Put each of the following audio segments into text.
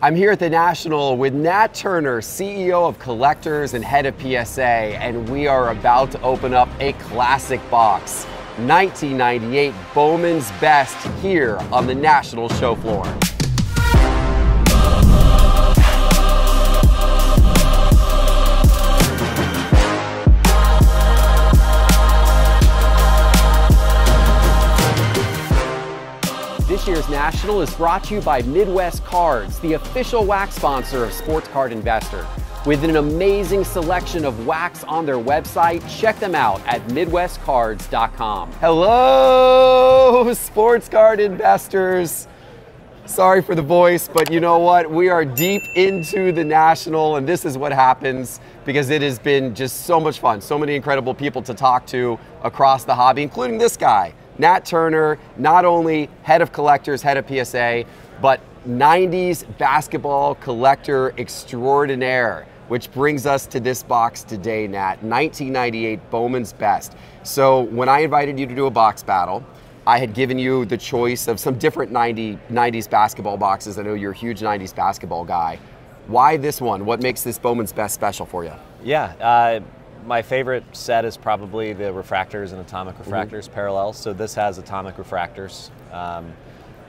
I'm here at the National with Nat Turner, CEO of Collectors and head of PSA, and we are about to open up a classic box. 1998 Bowman's Best here on the National show floor. Year's National is brought to you by Midwest Cards, the official wax sponsor of Sports Card Investor. With an amazing selection of wax on their website, check them out at MidwestCards.com. Hello, Sports Card Investors. Sorry for the voice, but you know what? We are deep into the National, and this is what happens because it has been just so much fun. So many incredible people to talk to across the hobby, including this guy. Nat Turner, not only head of collectors, head of PSA, but 90s basketball collector extraordinaire, which brings us to this box today, Nat. 1998 Bowman's Best. So when I invited you to do a box battle, I had given you the choice of some different 90, 90s basketball boxes. I know you're a huge 90s basketball guy. Why this one? What makes this Bowman's Best special for you? Yeah, uh, my favorite set is probably the refractors and atomic Mm-hmm. refractors parallels. So this has atomic refractors. Um,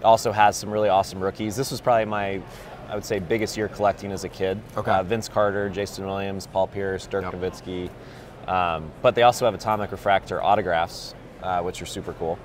also has some really awesome rookies. This was probably my, I would say, biggest year collecting as a kid. Okay. Uh, Vince Carter, Jason Williams, Paul Pierce, Dirk Yep. Nowitzki. Um, but they also have atomic refractor autographs, uh, which are super cool.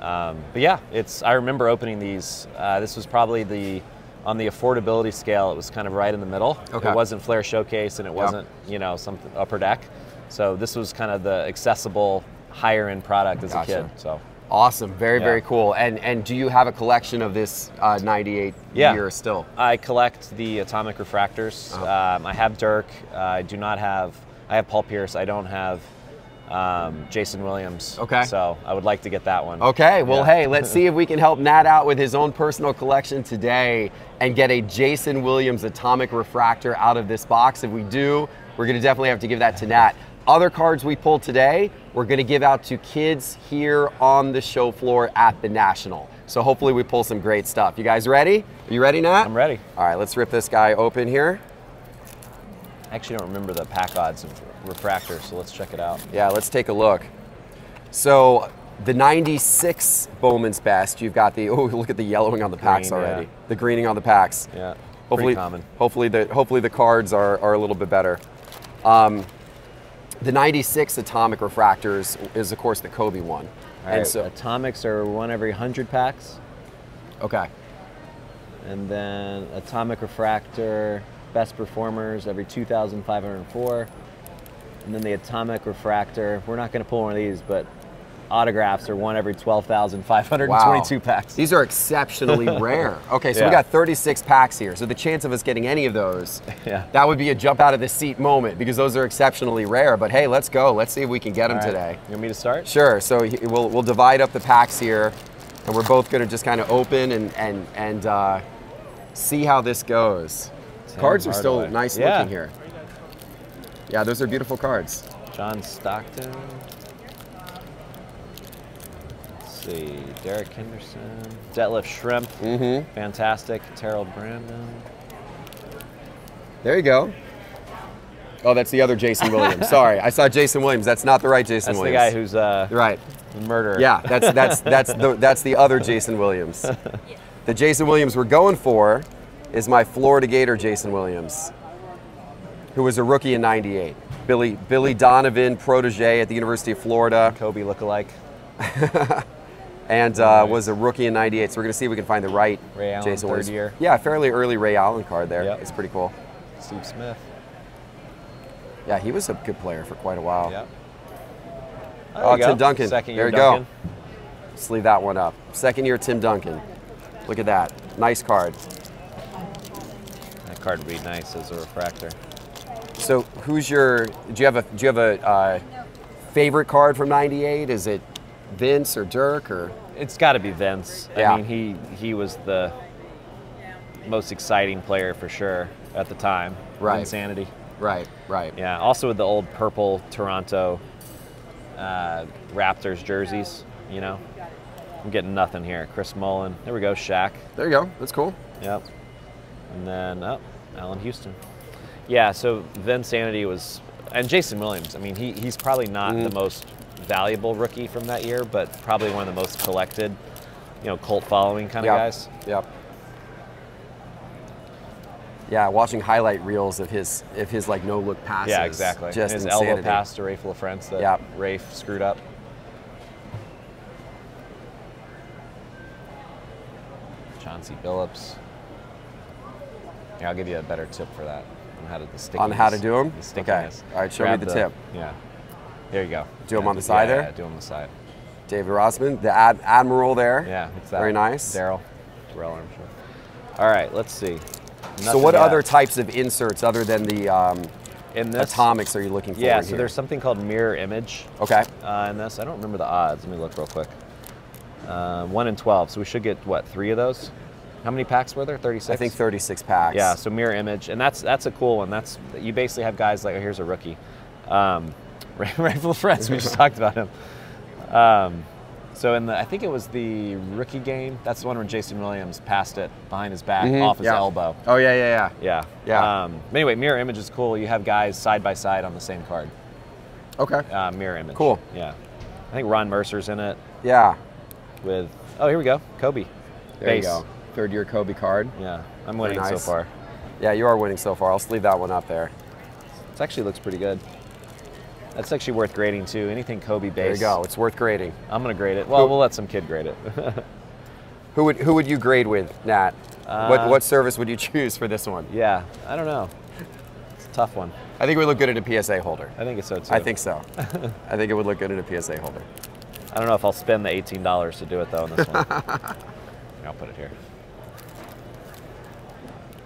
Um, but yeah, it's. I remember opening these. Uh, this was probably the on the affordability scale. It was kind of right in the middle. Okay. It wasn't Flair Showcase, and it wasn't you know something upper deck. So this was kind of the accessible higher end product as Gotcha. a kid. So Awesome, very Yeah. very cool. And and do you have a collection of this uh, 98 Yeah. year still? I collect the atomic refractors. Uh-huh. Um, I have Dirk. Uh, I do not have. I have Paul Pierce. I don't have um, Jason Williams. Okay. So I would like to get that one. Okay, well, Yeah. hey, let's see if we can help Nat out with his own personal collection today and get a Jason Williams atomic refractor out of this box. If we do, we're going to definitely have to give that to Nat. Other cards we pulled today, we're going to give out to kids here on the show floor at the National. So hopefully we pull some great stuff. You guys ready? Are you ready, Nat? I'm ready. All right, let's rip this guy open here. I actually don't remember the pack odds of Refractor, so let's check it out. Yeah, let's take a look. So the 96 Bowman's Best, you've got the, oh, look at the yellowing on the packs Green, already. yeah. The greening on the packs. Yeah. Hopefully, Pretty common. hopefully the hopefully the cards are, are a little bit better. Um, the 96 atomic refractors is of course the Kobe one. All and right, so atomics are one every hundred packs, okay. and then atomic refractor best performers every 2,504, and then the atomic refractor. We're not going to pull one of these, but autographs are one every 12,522 Wow. packs. These are exceptionally rare. Okay, so we got 36 packs here. So the chance of us getting any of those, Yeah. that would be a jump out of the seat moment because those are exceptionally rare. But hey, let's go. Let's see if we can get them All right. today. You want me to start? Sure. So we'll, we'll divide up the packs here, and we're both going to just kind of open and and and uh, see how this goes. Tim cards are still nice Yeah. looking here. Yeah, those are beautiful cards. John Stockton. See, Derek Henderson, Detlef Schrempf, Mm-hmm. fantastic. Terrell Brandon. There you go. Oh, that's the other Jason Williams. Sorry, I saw Jason Williams. That's not the right Jason That's the guy who's uh, right. the murderer. Yeah, that's that's that's the that's the other Jason Williams. The Jason Williams we're going for is my Florida Gator Jason Williams, who was a rookie in '98. Billy Billy Donovan protege at the University of Florida, Kobe lookalike. And uh, was a rookie in '98. So we're gonna see if we can find the right Ray Allen, Jason third year. Yeah, fairly early Ray Allen card there. Yep. It's pretty cool. Steve Smith. Yeah, he was a good player for quite a while. Yep. Oh, Tim go. Duncan. Second there year you go. Let's leave that one up. Second year Tim Duncan. Look at that. Nice card. That card would be nice as a refractor. So, who's your? Do you have a? Do you have a uh, favorite card from '98? Is it Vince or Dirk or? It's got to be Vince. Yeah. I mean, he he was the most exciting player for sure at the time. Right. Insanity. Right, right. Yeah. Also with the old purple Toronto uh, Raptors jerseys. You know, I'm getting nothing here. Chris Mullin. There we go. Shaq. There you go. That's cool. Yep. And then, oh, Allan Houston. Yeah, so Vinsanity was, and Jason Williams. I mean, he, he's probably not Mm-hmm. the most valuable rookie from that year, but probably one of the most collected, you know, cult following kind of Yep. guys. Yep. Yeah, watching highlight reels of his of his like no look passes. Yeah, exactly. Just His insanity. elbow pass to Raef LaFrentz that Yep. Raef screwed up. Chauncey Billups. Yeah, I'll give you a better tip for that on how to the stickiness. On how to do 'em? The Okay. All right, show me Grab the tip. Yeah. There you go. Do Yeah, on the side yeah, there? Yeah, do 'em on the side. David Rossman, the ad- admiral there. Yeah, it's that. Very nice. Daryl. Darrell Armstrong. All right, let's see. So what yet. other types of inserts other than the um, in this? atomics are you looking for? Yeah, so here? there's something called mirror image. Okay. uh, in this. I don't remember the odds. Let me look real quick. Uh, one in 12. So we should get, what, three of those? How many packs were there? 36? I think 36 packs. Yeah, so mirror image. And that's that's a cool one. That's You basically have guys like, oh, here's a rookie. Um, Raef LaFrentz, we just talked about him. Um, so in the, I think it was the rookie game. That's the one where Jason Williams passed it behind his back, Mhm, off his yeah. elbow. Oh yeah, yeah, yeah. Yeah. Yeah. Um, anyway, mirror image is cool. You have guys side by side on the same card. Okay. Uh, mirror image. Cool. Yeah. I think Ron Mercer's in it Yeah. with. Oh, here we go. Kobe. There Base. you go. Third year Kobe card. Yeah, I'm winning nice. so far. Yeah, you are winning so far. I'll just leave that one up there. It actually looks pretty good. That's actually worth grading too. Anything Kobe base. There you go. It's worth grading. I'm gonna grade it. Well, Who- we'll let some kid grade it. Who would who would you grade with, Nat? what Uh, what service would you choose for this one? yeah, I don't know. It's a tough one. I think it would look good in a PSA holder. I think it's so too. I think so. I think it would look good in a PSA holder. I don't know if I'll spend the $18 to do it though on this one. I'll put it here.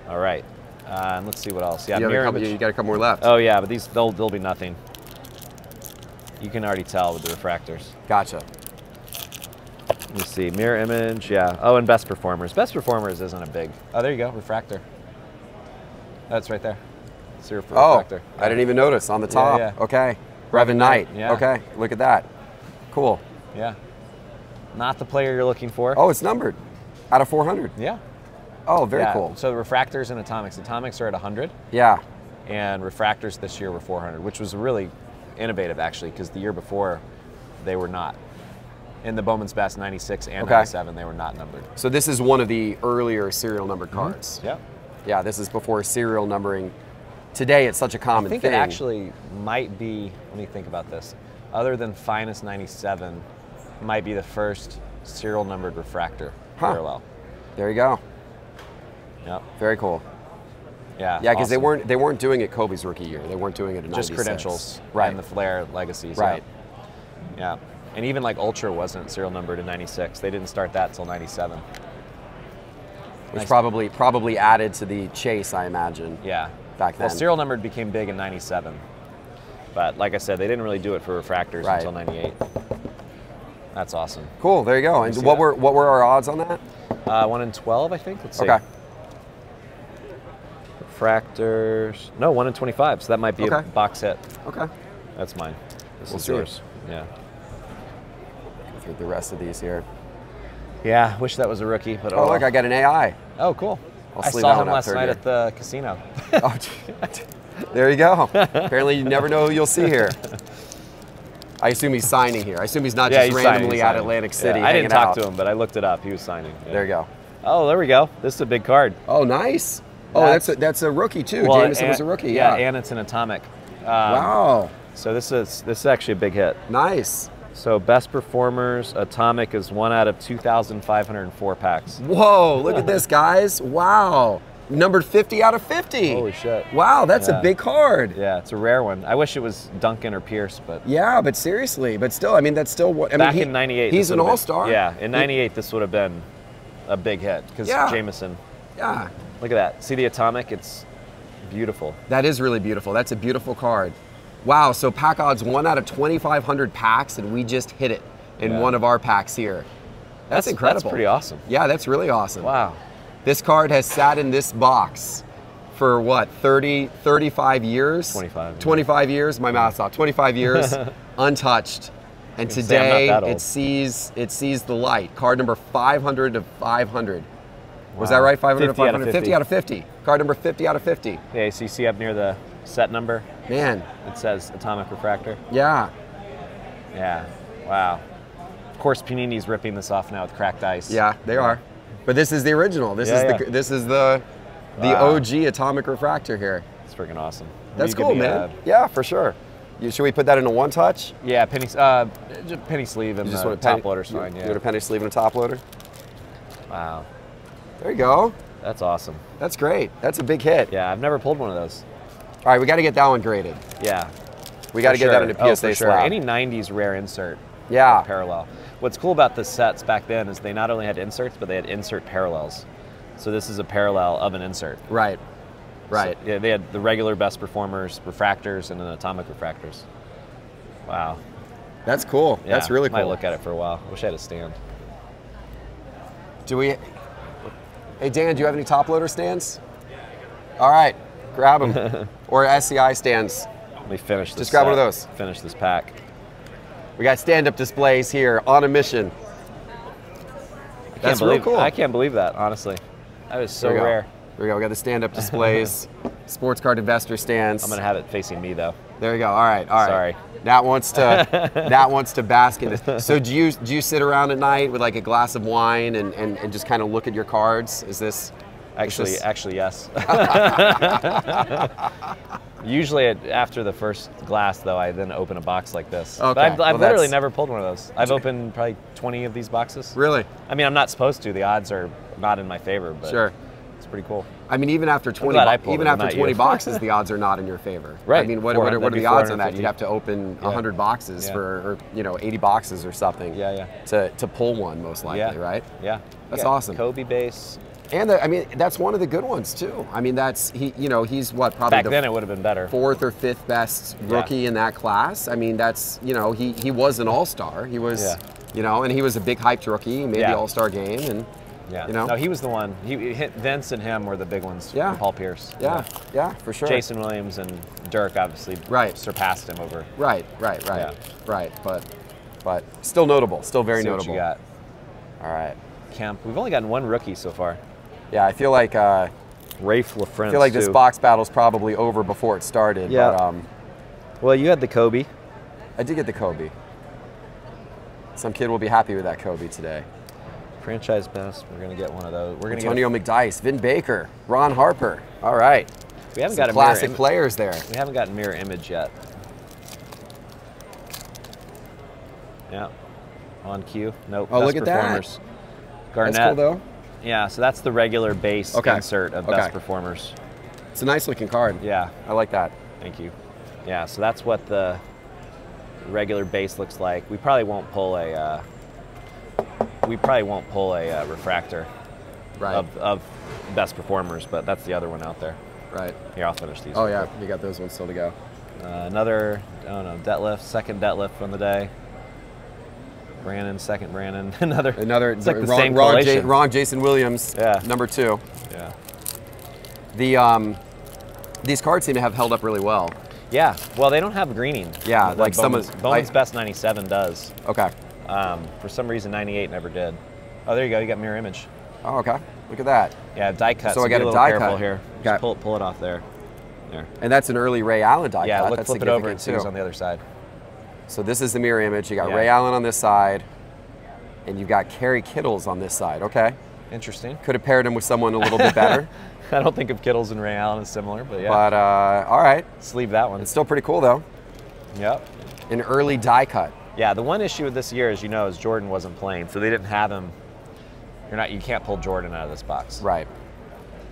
All right, uh, and let's see what else. Yeah, you, mirror couple, you got a couple more left. Oh yeah, but these they'll they'll be nothing. You can already tell with the refractors. Gotcha. Let me see, mirror image, yeah. Oh, and best performers. Best performers isn't a big. Oh, there you go, refractor. That's right there. It's your Oh, refractor. I didn't even notice on the top. yeah. Okay. Brevin Knight. yeah. Okay. Look at that. Cool. Yeah. Not the player you're looking for. Oh, it's numbered. Out of 400. yeah. Oh, very yeah. cool. So refractors and atomics. Atomics are at 100, Yeah. and refractors this year were 400, which was really innovative actually, because the year before they were not. In the Bowman's Best 96 and Okay. 97, they were not numbered. So this is one of the earlier serial numbered mm-hmm. cards. Yeah. Yeah, this is before serial numbering. Today, it's such a common thing. I think thing. it actually might be. Let me think about this. Other than Finest 97, might be the first serial numbered refractor Huh. parallel. There you go. Yep. Very cool. Yeah. Yeah, because they weren't they weren't doing it Kobe's rookie year. They weren't doing it in just 96. credentials, Right. And the Flair legacies. Right. Yeah. yeah. And even like Ultra wasn't serial numbered in 96. They didn't start that till 97. Which Nice. probably probably added to the chase, I imagine. Yeah. Back then. Well, serial numbered became big in 97. But like I said, they didn't really do it for refractors Right. until 98. That's awesome. Cool. There you go. And what that? were what were our odds on that? Uh, one in 12, I think. Let's see. Okay. Refractors. No, one in 25. So that might be a box hit. Okay. That's mine. This We'll is see. yours. Yeah. Go through the rest of these here. Yeah. Wish that was a rookie, but Oh, oh look, well. I got an AI. Oh, cool. I'll I saw him last night year. at the casino. Oh, there you go. Apparently, you never know who you'll see here. I assume he's signing here. I assume he's not yeah, just he's randomly at signing. Atlantic Yeah, City. I didn't talk out. to him, but I looked it up. He was signing. Yeah. There you go. Oh, there we go. This is a big card. Oh, nice. Oh, That's- that's a, that's a rookie too. Well, Jamison was a rookie. Yeah, Yeah. and it's an atomic. Um, wow. So this is this is actually a big hit. Nice. So best performers, atomic is one out of 2,504 packs. Whoa! Look at this, guys. Wow. Numbered 50 out of 50. Holy shit. Wow, that's Yeah. a big card. Yeah, it's a rare one. I wish it was Duncan or Pierce, but Yeah, but seriously, but still, I mean, that's still what. I back mean, he- in '98, He's an all-star. Yeah, in '98, this would have been a big hit because Yeah. Jamison. Yeah. Look at that. See the atomic? It's beautiful. That is really beautiful. That's a beautiful card. Wow. So pack odds one out of 2,500 packs, and we just hit it in Yeah. one of our packs here. That's, incredible. That's pretty awesome. Yeah, that's really awesome. Wow. This card has sat in this box for what, 30, 35 years? 25, yeah. 25 years, my math's off. 25 years, untouched. And gonna say I'm not today it sees it sees the light. Card number 500 of 500. Was that right? 500 50 out of 500? 50. out of 50. Card number 50 out of 50. Yeah, so you see up near the set number, Man, it says Atomic Refractor. yeah. Yeah. Wow. Of course, Panini's ripping this off now with cracked ice. Yeah, they are. But this is the original. This Yeah, is yeah. the this is the the Wow. OG atomic refractor here. It's freaking awesome. That's cool, man. a- yeah, for sure. You, should we put that in a one touch? yeah, penny, uh, just penny sleeve and You just the want a top penny, loader's you, fine. You want a penny sleeve and a top loader? Wow. There you go. That's awesome. That's great. That's a big hit. Yeah, I've never pulled one of those. All right, we got to get that one graded. Yeah. We got to get that into Oh, PSA for sure. slab. Any 90s rare insert yeah. parallel. What's cool about the sets back then is they not only had inserts, but they had insert parallels. So this is a parallel of an insert. Right. Right. So, yeah, they had the regular best performers, refractors, and then atomic refractors. Wow. That's cool. Yeah, That's really cool. I might look at it for a while. Wish I had a stand. Do we? Hey Dan, do you have any top loader stands? All right, grab them. or SCI stands. Let me finish this. Just grab one of those. Finish this pack. We got stand-up displays here on a mission. That's real believe, cool. I can't believe that, honestly. That was so rare. There we go. We got the stand-up displays, sports card investor stands. I'm gonna have it facing me though. There you go. All right. All right. Sorry. That wants to that wants to bask in this. So do you do you sit around at night with like a glass of wine and, and, and just kind of look at your cards? Is this Actually, this- actually, yes. Usually, it, after the first glass, though, I then open a box like this. But Okay, I've, I've well, literally that's- never pulled one of those. I've opened probably 20 of these boxes. really? I mean, I'm not supposed to. The odds are not in my favor, but Sure. Pretty cool. I mean, even after 20, bo- even after 20 boxes, the odds are not in your favor. Right. I mean, what, what, are, 400 what are the odds on that? You'd have to open Yeah. 100 boxes Yeah. for, or, you know, 80 boxes or something. Yeah, yeah. To, to pull one, most likely, yeah. right? Yeah. That's Yeah, awesome. Kobe base. And the, I mean, that's one of the good ones too. I mean, that's he. You know, he's what probably Back the then, it would have been better. fourth or fifth best Yeah. rookie in that class. I mean, that's you know, he he was an all star. He was, Yeah. you know, and he was a big hyped rookie. He made Yeah. the all star game, and Yeah. you know? No, he was the one. He Vince and him were the big ones. Yeah. Paul Pierce. yeah, yeah, for sure. Jason Williams and Dirk obviously Right. surpassed him over. Right, right, right, Yeah. right. But but still notable. Still very notable. you got. All right. Kemp. We've only gotten one rookie so far. Yeah, I feel like uh, Raef LaFrentz. I feel like this too. box battle's probably over before it started. Yeah. But um, Well, you had the Kobe. I did get the Kobe. Some kid will be happy with that Kobe today. Franchise best. We're gonna get one of those. We're gonna Antonio McDyess, Vin Baker, Ron Harper. All right. We haven't Some got a classic players there. We haven't gotten mirror image yet. Yeah. On cue. Nope. Oh, best look at that. performers. Garnett. That's cool though. Yeah, so that's the regular base Okay. insert of Okay. best performers. It's a nice looking card. Yeah. I like that. Thank you. Yeah, so that's what the regular base looks like. We probably won't pull a. Uh, we probably won't pull a uh, refractor Right. of, of best performers, but that's the other one out there. right. Here, I'll finish these. Oh yeah, quick. you got those ones still to go. Uh, another, I don't know, Detlef, second Detlef from the day. Brandon, second Brandon, another. Another It's like the wrong, same wrong, collation. wrong Jason Williams. Yeah. Number two. Yeah. The um, these cards seem to have held up really well. Yeah. Well, they don't have greening. Yeah, The like some of- Bowman's, Bowman's like- best 97 does. Okay. Um, for some reason, 98 never did. Oh, there you go. You got mirror image. Oh, okay. Look at that. Yeah, die cut. So So, I got a a die careful cut. here. Just pull, pull it off there. There. And that's an early Ray Allen die Yeah, cut. look, That's flip it over and see who's on the other side. So this is the mirror image. You got Yeah. Ray Allen on this side, and you've got Kerry Kittles on this side. Okay. Interesting. Could have paired him with someone a little bit better, I don't think of Kittles and Ray Allen as similar, but yeah. but uh, all right. Let's leave that one. It's still pretty cool though. Yep. An early die cut. Yeah, the one issue with this year, as you know, is Jordan wasn't playing, so they didn't have him. You're not. You can't pull Jordan out of this box. Right.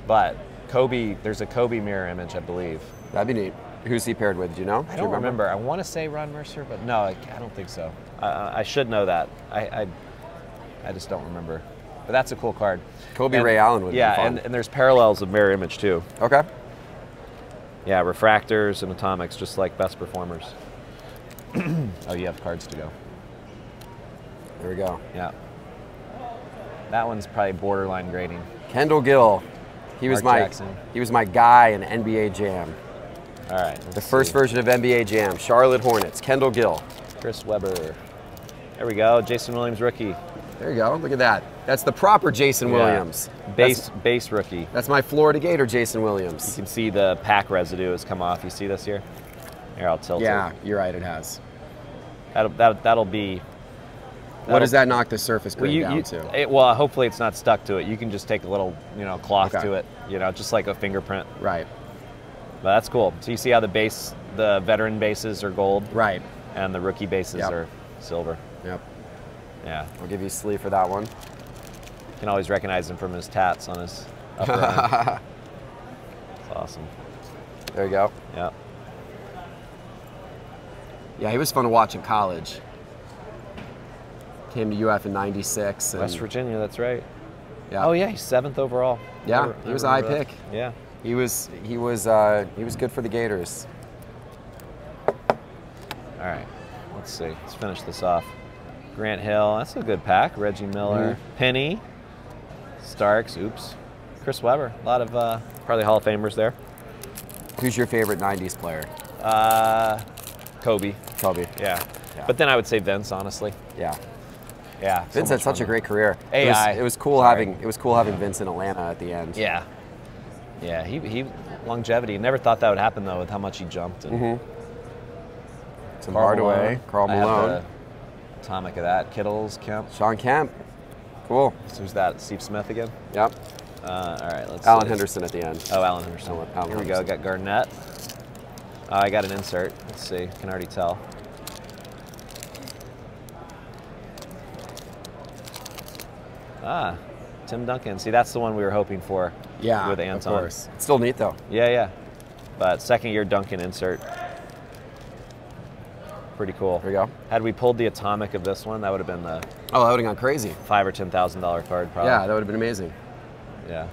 But Kobe, there's a Kobe mirror image, I believe. That'd be neat. Who's he paired with? Do you know? I Do don't remember. I want to say Ron Mercer, but no, I, I don't think so. I, I should know that. I, I, I just don't remember. But that's a cool card. Kobe Ray Allen would be yeah, and, and there's parallels of mirror image too. Okay. Yeah, refractors and atomics, just like best performers. oh, you have cards to go. There we go. Yeah. That one's probably borderline grading. Kendall Gill. He was Mark my Jackson. he was my guy in NBA Jam. All right. The first see. version of NBA Jam. Charlotte Hornets. Kendall Gill. Chris Webber. There we go. Jason Williams rookie. There you go. Look at that. That's the proper Jason Yeah. Williams. Base That's, base rookie. that's my Florida Gator Jason Williams. You can see the pack residue has come off. You see this here? Here, I'll tilt Yeah, you're right. It has. That'll, that, that'll be. What that'll- does that knock the surface Well, you, down you, to? it, well, hopefully it's not stuck to it. You can just take a little, you know, cloth Okay. to it, you know, just like a fingerprint. Right. But that's cool. So you see how the base, the veteran bases are gold, Right. and the rookie bases Yep. are silver. Yep. Yeah, I'll give you a sleeve for that one. you can always recognize him from his tats on his upper end. It's awesome. There you go. Yeah. Yeah, he was fun to watch in college. Came to UF in '96. and- West Virginia, that's right. Yeah. Oh yeah, he's seventh overall. Yeah, Never- he was a high that. pick. Yeah. He was he was uh, he was good for the Gators. All right. Let's see. Let's finish this off. Grant Hill, that's a good pack. Reggie Miller, Mm-hmm. Penny, Starks. Oops. Chris Webber. A lot of uh, probably Hall of Famers there. Who's your favorite '90s player? Uh, Kobe. Kobe. Yeah. Yeah. But then I would say Vince, honestly. Yeah. Yeah. so Vince had much such a great career. AI. It was, it was cool Sorry. having it was cool having Vince in Atlanta at the end. Yeah. Yeah. He, he longevity. Never thought that would happen though, with how much he jumped. And Mm-hmm. Some Karl Hardaway, Malone. Karl I have Malone, the atomic of that. Kittles, Kemp. Shawn Kemp. Cool. So who's that? Steve Smith again. Yep. Uh, all right. Let's. Alan see. Henderson at the end. Oh, Alan Henderson. Alan- Alan Here we Henderson. go. Got Garnett. Uh, I got an insert. Let's see. Can already tell. Ah, Tim Duncan. See, that's the one we were hoping for. Yeah, With of Anton. course. It's still neat though. Yeah, yeah. But second year Duncan insert. Pretty cool. There you go. Had we pulled the atomic of this one, that would have been the Oh, that would have gone crazy. five or ten thousand dollar card, probably. Yeah, that would have been amazing. Yeah.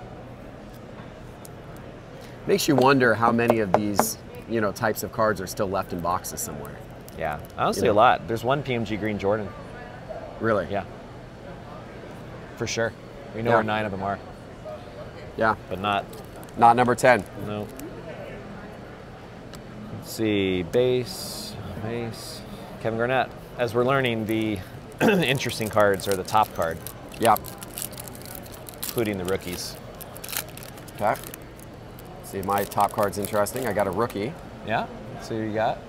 Makes you wonder how many of these, you know, types of cards are still left in boxes somewhere. Yeah. Honestly, You a know. lot. There's one PMG Green Jordan. Really? Yeah. For sure. We know Yeah. where nine of them are, Yeah. but not Not number 10. No. Let's see, base, base. Kevin Garnett. As we're learning, the interesting cards are the top card, Yep. including the rookies. Okay. See, my top card's interesting. I got a rookie, Yeah. Who you got.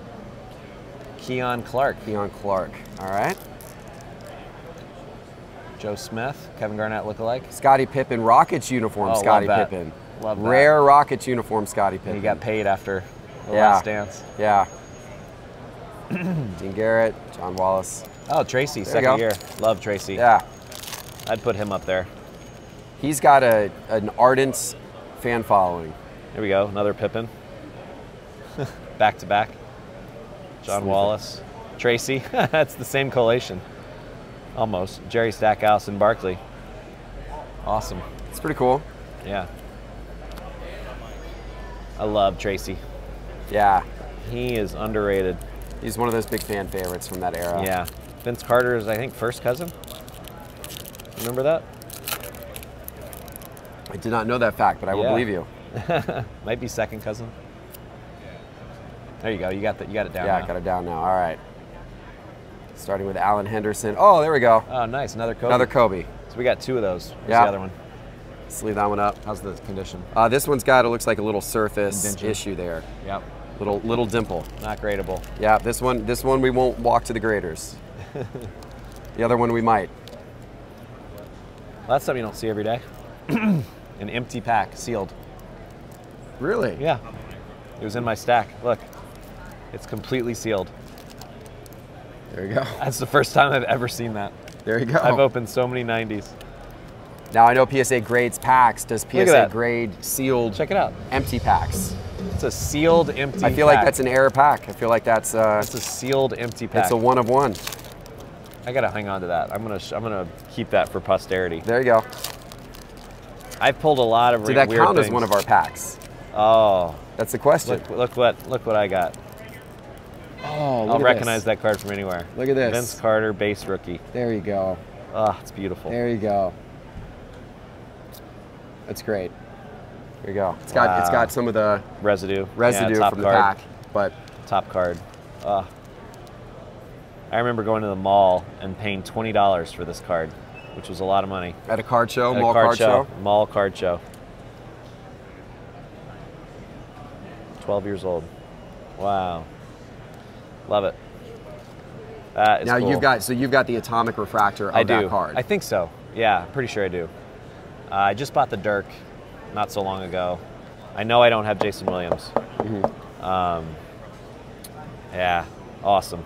Keon Clark, Keon Clark. All right. Joe Smith, Kevin Garnett look-alike. Scottie Pippen Rockets uniform, Oh, Scottie. Pippen. Love that. Rare Rockets uniform, Scottie Pippen. he got paid after the Yeah. last dance. Yeah. Dean Garrett, John Wallace. Oh, Tracy, you second year. Love Tracy. Yeah. I'd put him up there. He's got a an ardent fan following. Here we go, another Pippen. Back to back. John. Wallace. Tracy. That's the same collation. Almost. Jerry Stackhouse and Barkley. Awesome. It's pretty cool. Yeah. I love Tracy. Yeah. He is underrated. He's one of those big fan favorites from that era. Yeah. Vince Carter is, I think, first cousin. Remember that? I did not know that fact, but I will believe you. Might be second cousin. There you go. You got that. You got it down. yeah, now. I got it down now. All right. Starting with Alan Henderson. Oh, there we go. Oh, nice. Another Kobe. Another Kobe. So we got two of those. Where's Yeah. the other one? Let's leave that one up. How's the condition? Uh, this one's got it looks like a little surface issue there. Yep. Little little dimple. Not gradable. Yeah, this one this one we won't walk to the graders. the other one we might. Well, that's something you don't see every day. An empty pack, sealed. Really? Yeah. It was in my stack. Look, it's completely sealed. There you go. That's the first time I've ever seen that. There you go. I've opened so many 90s. now I know PSA grades packs. Does PSA grade sealed Check it out. empty packs? It's a sealed empty I feel like that's an error pack. I feel like that's uh, It's a sealed empty pack. it's a one of one. I gotta hang on to that. I'm gonna sh- I'm gonna keep that for posterity. There you go. I've pulled a lot of Did that weird count as one of our packs? Oh, That's the question. look, look what look what I got. Oh, look I'll at recognize this. that card from anywhere. Look at this. Vince Carter, base rookie. There you go. Ah, it's beautiful. There you go. That's great. There you go. It's got it's Wow. got some of the Residue. residue yeah, top from card. the pack, but Top card. Ah. I remember going to the mall and paying twenty dollars for this card. which was a lot of money. At a card show, At a mall card, show. Mall card show. 12 years old. Wow. Love it. That is Now cool. you've got so you've got the atomic refractor of I do. that card. I think so. Yeah, pretty sure I do. Uh, I just bought the Dirk not so long ago. I know I don't have Jason Williams. Mm-hmm. Um, yeah, awesome.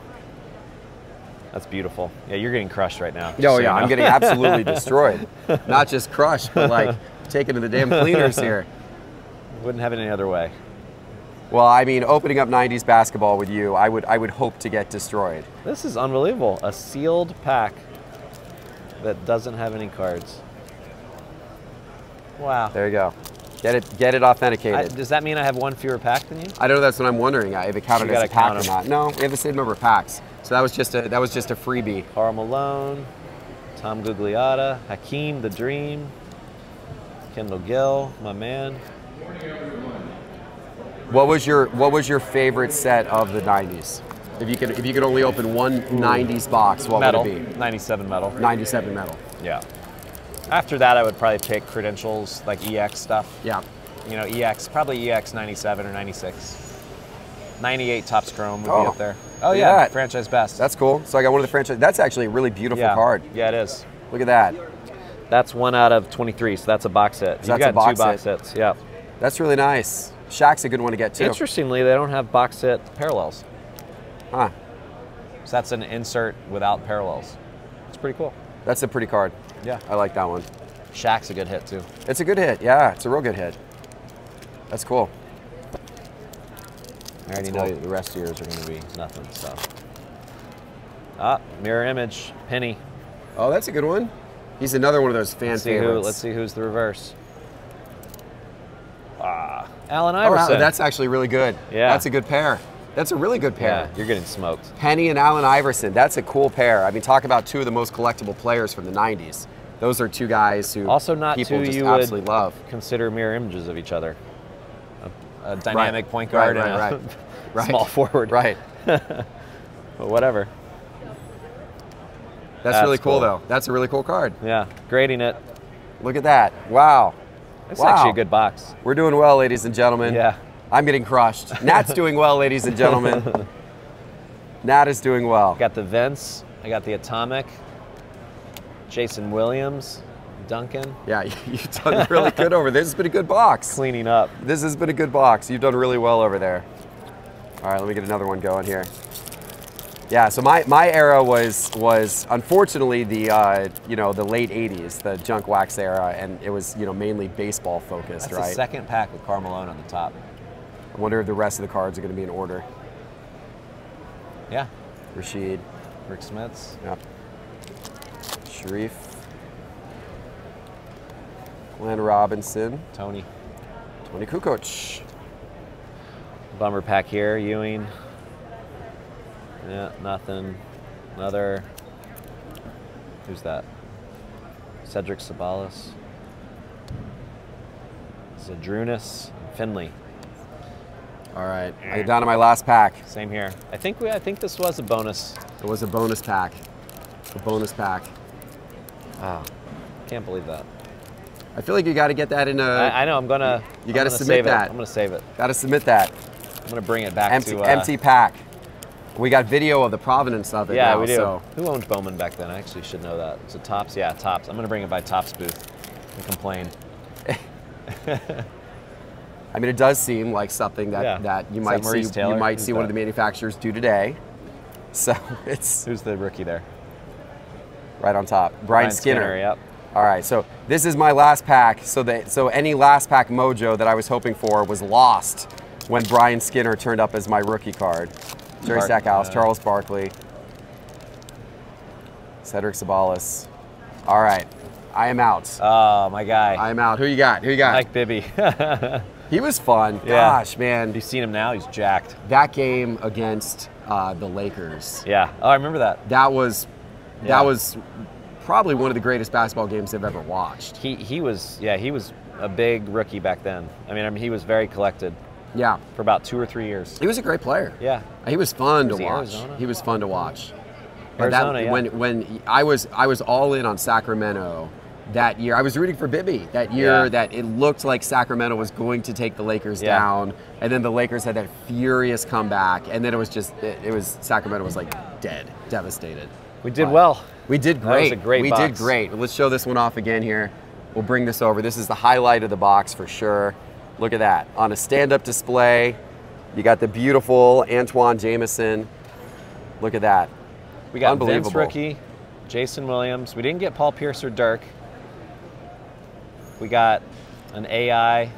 That's beautiful. Yeah, you're getting crushed right now. Oh so you yeah, I'm getting absolutely destroyed. Not just crushed, but like taken to the damn cleaners here. Wouldn't have it any other way. Well, I mean, opening up '90s basketball with you, I would I would hope to get destroyed. This is unbelievable. A sealed pack that doesn't have any cards. Wow. There you go. Get it get it I- authenticated. does that mean I have one fewer pack than you? I, don't know. That's what I'm wondering. If it counted as a pack or not. No, we have the same number of packs. So that was just a that was just a freebie. Karl Malone, Tom Gugliotta, Hakeem the Dream, Kendall Gill, my man. What was your What was your favorite set of the '90s? If you could If you could only open one '90s box, what metal, would it be? 97 metal. '97 metal. Yeah. After that, I would probably pick credentials like EX stuff. Yeah. You know, EX, probably EX 97 or 96. 98 Topps Chrome would Oh, be up there. Oh, look yeah, franchise best. That's cool. So I got one of the franchise. That's actually a really beautiful yeah. card. Yeah, it is. Look at that. That's one out of 23, so that's a box set. So a got box two box set. sets, yeah. That's really nice. Shaq's a good one to get too. Interestingly, they don't have box set parallels. Huh. So that's an insert without parallels. It's pretty cool. That's a pretty card. Yeah. I like that one. Shaq's a good hit too. It's a good hit. Yeah, it's a real good hit. That's cool. I already That's know cool. the rest of yours are going to be nothing. So, ah, mirror image, Penny. Oh, that's a good one. He's another one of those fan Let's see who. Let's see who's the reverse. Ah, Allen Oh, Iverson. wow, that's actually really good. Yeah. That's a good pair. That's a really good pair. yeah. You're getting smoked. Penny and Allen Iverson. That's a cool pair. I mean, talk about two of the most collectible players from the '90s. Those are two guys who Also, not people two just you would absolutely love. consider mirror images of each other. A, a dynamic point guard right, and a right. Right. small forward. Right. But whatever. That's, That's really cool, cool. though. That's a really cool card. Yeah, grading it. Look at that. Wow. It's Wow. actually a good box. We're doing well, ladies and gentlemen. Yeah. I'm getting crushed. Nat's doing well, ladies and gentlemen. Nat is doing well. Got the vents. I got the atomic. Jason Williams, Duncan, Yeah, you've done really good over there. This has been a good box. cleaning up. This has been a good box. You've done really well over there. All right, let me get another one going here. Yeah, so my, my era was was unfortunately the uh, you know the late '80s, the junk wax era, and it was you know mainly baseball focused, That's right? second pack with Karl Malone on the top. I wonder if the rest of the cards are going to be in order. Yeah, Rashid, Rick Smits. yep. Sharif, Glenn Robinson, Tony. Toni Kukoc. Bummer pack here, Ewing. Yeah, nothing. Another. Who's that? Cedric Ceballos. Zydrunas. Finley. All right, I get down to my last pack. Same here. I think we. I think this was a bonus. It was a bonus pack. A bonus pack. Ah, can't believe that. I feel like you got to get that in a. I, I know. I'm gonna. You I'm gotta submit that. I'm gonna save it. Got to submit that. I'm gonna bring it back Empty, to. Uh, empty pack. We got video of the provenance of it. Yeah, now, we do. So Who owned Bowman back then? I actually should know that. A Topps. Yeah, Topps. I'm gonna bring it by Topps booth and complain. I mean, it does seem like something that, Yeah. that you might that see. Taylor? You might Who's see one of the manufacturers do today. So it's Who's the rookie there? right on top. Brian, Skinner. Yep. All right, so this is my last pack. So that so any last pack mojo that I was hoping for was lost when Brian Skinner turned up as my rookie card. Jerry Bar- Stackhouse, uh, Charles Barkley, Cedric Ceballos. All right, I am out. Oh, my guy. I am out. Who you got? Who you got? Mike Bibby. He was fun. Yeah. Gosh, man, You've seen him now? He's jacked. that game against uh, the Lakers. Yeah. Oh, I remember that. That was Yeah. that was probably one of the greatest basketball games I've ever watched. He he was yeah he was a big rookie back then. I mean, I mean he was very collected Yeah, for about two or three years. he was a great player. Yeah. He was fun Was to he watch. Arizona? He was fun to watch. But that- Arizona, yeah. when when I was I was all in on Sacramento that year. I was rooting for Bibby that year. Yeah. That it looked like Sacramento was going to take the Lakers Yeah. down, and then the Lakers had that furious comeback, and then it was just it, it was Sacramento was like dead, devastated. We did But well. We did great. That was a great we did great. Let's show this one off again here. We'll bring this over. This is the highlight of the box for sure. Look at that. On a stand-up display, you got the beautiful Antawn Jamison. Look at that. We got Vince. Rookie, Jason Williams. We didn't get Paul Pierce or Dirk. We got an AI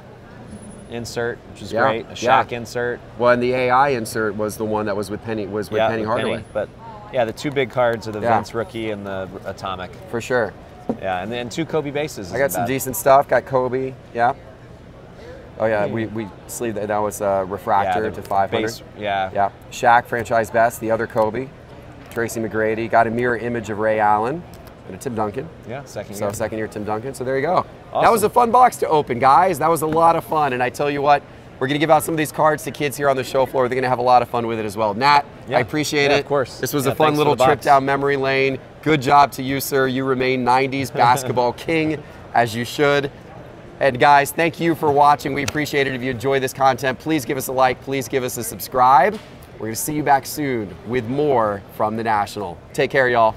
insert, which is Yeah, great. A yeah. Insert. Well, and the AI insert was the one that was with Penny was with yeah, Penny with Hardaway But yeah, the two big cards are the. Vince Rookie and the Atomic. for sure. Yeah, and then two Kobe bases. I got some decent stuff. Got Kobe. Yeah. Oh yeah, we we sleeved that. That was uh, refractor yeah, to 500. base- yeah. Yeah. Shaq, franchise best. The other Kobe. Tracy McGrady. Got a mirror image of Ray Allen. And a Tim Duncan. Yeah, second So year. second year Tim Duncan. So there you go. That was a fun box to open, guys. That was a lot of fun. And I tell you what, we're gonna give out some of these cards to kids here on the show floor. They're gonna have a lot of fun with it as well. Nat, Yeah. I appreciate Yeah, it. of course. This was Yeah, a fun little trip box. down memory lane. Good job to you, sir. You remain 90s basketball king, as you should. And guys, thank you for watching. We appreciate it. If you enjoy this content, please give us a like. Please give us a subscribe. We're gonna see you back soon with more from the National. Take care, y'all.